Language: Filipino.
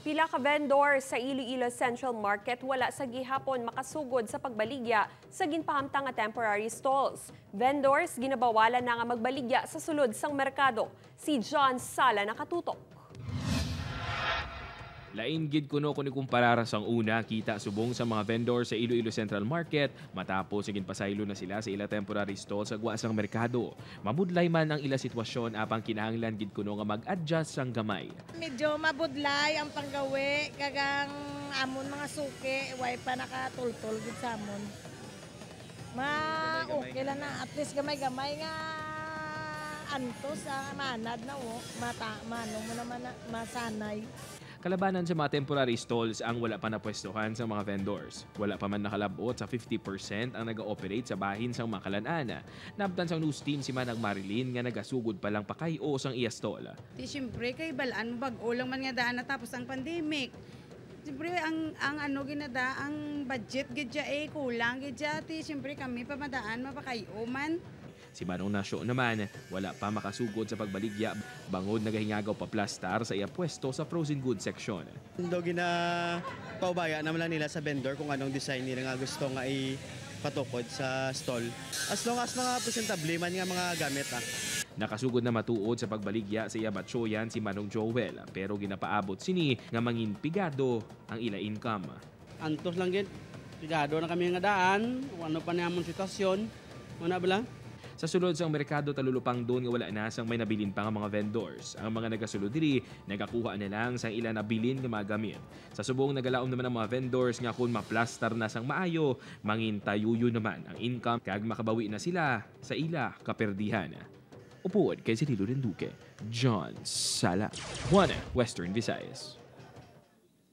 Pila ka vendor sa Iloilo Central Market wala sa gihapon makasugod sa pagbaligya sa ginpahamtang nga temporary stalls. Vendors ginabawalan na nga magbaligya sa sulod sang merkado. Si John Sala nakatutok. Lain gid kuno kung ikumpara sang una kita subong sa mga vendor sa Iloilo Central Market matapos sigin pasaylo na sila sa ila temporary stall sa guwasang merkado. Mamudlay man ang ila sitwasyon apang kinahanglan gid kuno nga mag-adjust sang gamay. Medyo mabudlay ang panggawi kagang amon mga suki way pa nakatultol gid sa amon. Ma okay lang na at least gamay-gamay nga antos sa manad na wo mata manong mo naman na, masanay. Kalabanan sa mga temporary stalls ang wala pa napwestuhan sa mga vendors. Wala pa man nakalabot sa 50% ang nag-ooperate sa bahin sang makalanana. Nabtan sang news team si Manang Marilyn nga nagasugod pa lang pakay o sang iya stall. Di siyempre kay balaan bag-o lang man nga daan na tapos ang pandemic. Siyempre ang ang ano ginada ang budget gidya eh kulang gidya ti siyempre kami pamadaan mapakayo man. Si Manong Nasyo naman, wala pa makasugod sa pagbaligya bangod nagahingagaw pa plastar sa iya pwesto sa frozen goods section. Do gina paubaya naman lang nila sa vendor kung anong design nila nga gusto nga ipatukod sa stall. As long as mga presentable man nga mga gamit ah. Nakasugod na matuod sa pagbaligya sa iya batsoyan si Manong Joel pero ginapaabot sini nga mangin pigado ang ila income. antos lang gid. Sigado na kami nga daan, ano pa namon sitwasyon. Mana bala? Sa sulod sang merkado talulupang doon nga wala na sang may nabilin pa nga mga vendors. Ang mga nagasulod diri nagakuha na lang sang ilan nabilin nga mga gamit. Sa subong nagalaom naman ang mga vendors nga kung maplastar na sang maayo, mangintayuyo naman ang income kag makabawi na sila sa ila kaperdihan. Upuod kay Cirilo Renduque, John Sala, Juana, Western Visayas.